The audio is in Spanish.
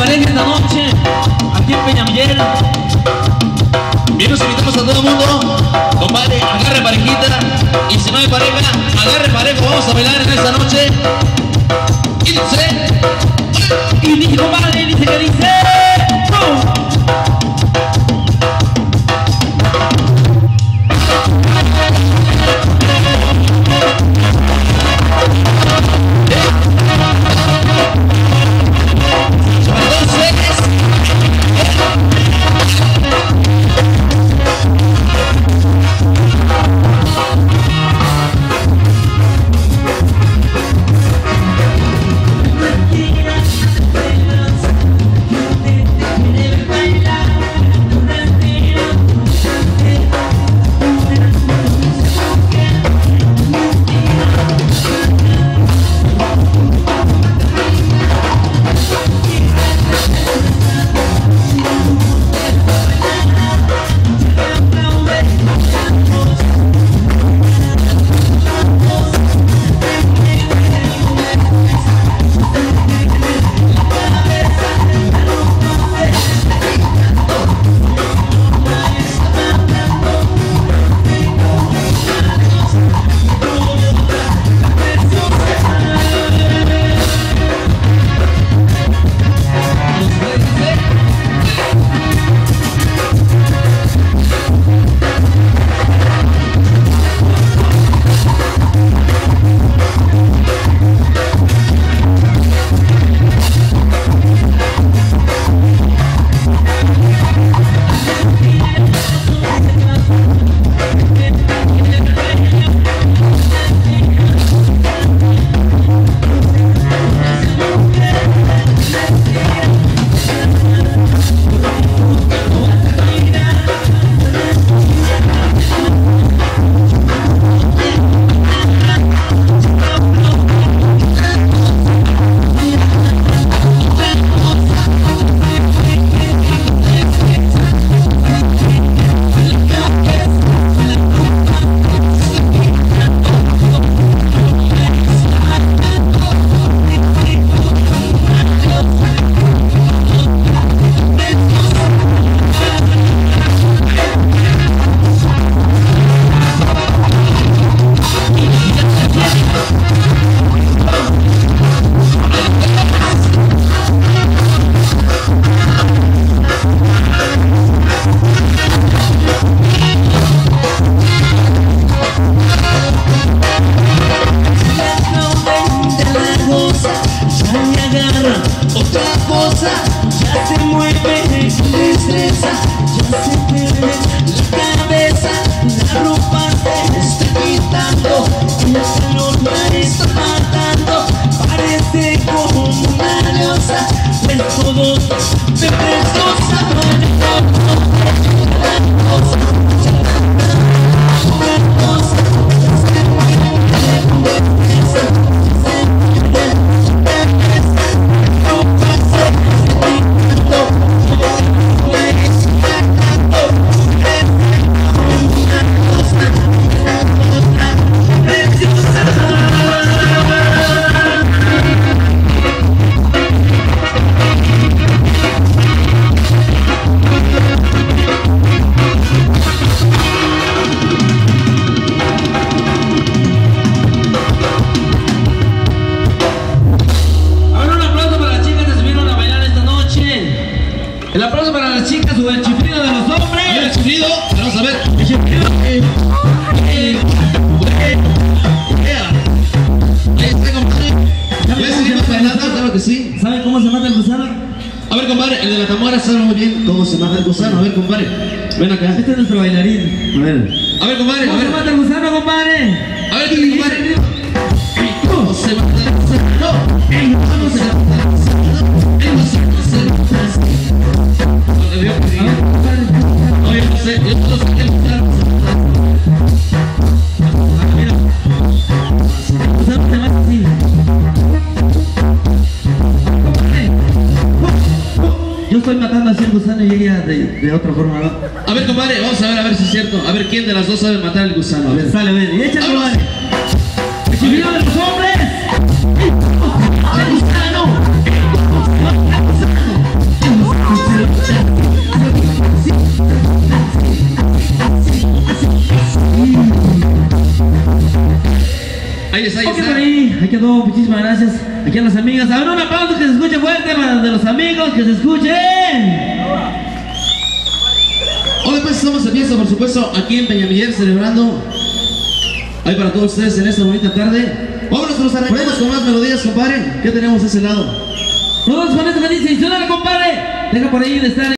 Palenque esta noche, aquí en Peñamiguel. Bien, nos invitamos a todo el mundo. Compadre, agarre parejita. Y si no hay pareja, agarre parejo. Vamos a bailar en esta noche. Y dice, y dice, compadre, dice que dice. A ver, compadre, el de la tambora sabe muy bien cómo se mata el gusano. A ver, compadre, ven acá. Este es nuestro bailarín. A ver. A ver, compadre. ¿Cómo a ver. se mata el gusano, compadre? A ver, compadre. ¿Cómo se mata el gusano? estoy matando así el gusano y ella de, de otra forma, ¿no? A ver, compadre, vamos a ver, a ver si es cierto. A ver quién de las dos sabe matar el gusano. A ver, sale, a ver, y échale, compadre. ¡El de los hombres! Gusano! Gusano! Gusano! Ahí está, ahí está. Ok, por ahí, ahí quedó. Muchísimas gracias. Aquí a las amigas. A ver, un aplauso que se escuche fuerte para de los amigos, que se escuchen. Hoy pues estamos de fiesta, por supuesto, aquí en Peñamiller celebrando. Ahí para todos ustedes en esta bonita tarde. Vámonos con los arranquemos con más melodías, compadre. ¿Qué tenemos de ese lado? Todos con esta bendición. Compadre. Deja por ahí de estar.